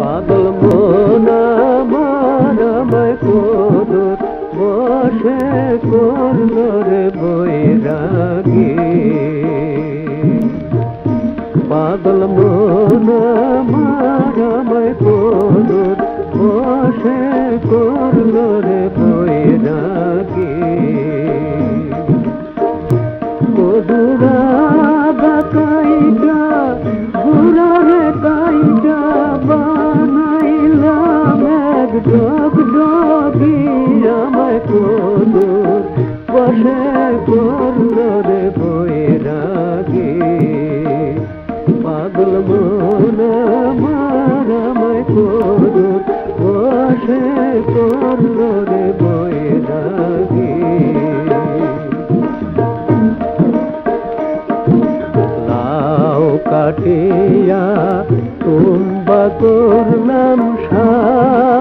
পাগল মোনা মারামায় কোদর বসে করল রে পাগল মোনা মারামায় কোদর বসে করল রে ডগ ডগি আমায় কদুর বসে করল রে বৈরাগী পাগল মন মারামায় কদুর বসে করল রে তুম্বা করলাম সার।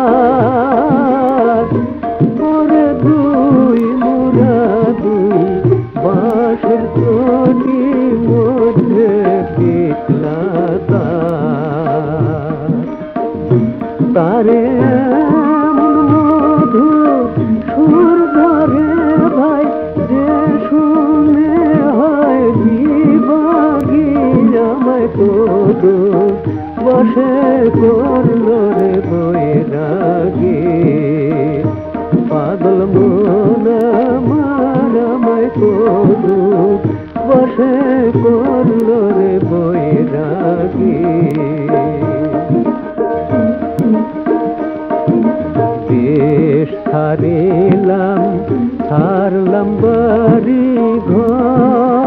চটি মধ্যে পিকলা তার। মধু ভাই, যে শুনে হয় বিবাগী আমায় কোদু বসে করল রে বৈরাগী পাগল করল রে বৈরাগী বেশ হারিলাম হারলাম বাড়ি ঘর।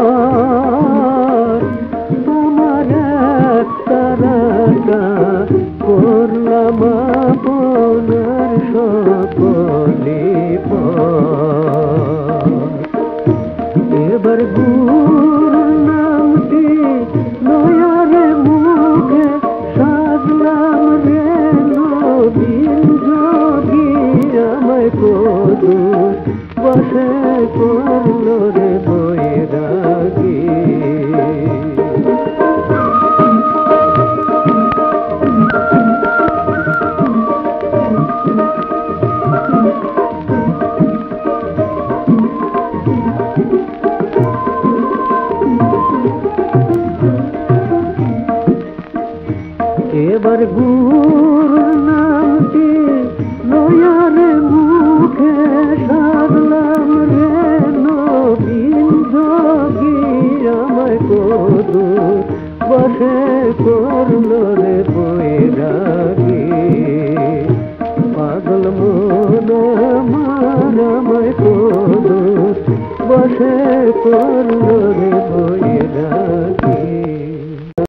এবার গুর নামটি নয়ারে মুখে সারলাম রে নবীন যোগী আমায় কদু বসে করল রে বৈরাগী পাগল মন মারামায় কদু বসে করল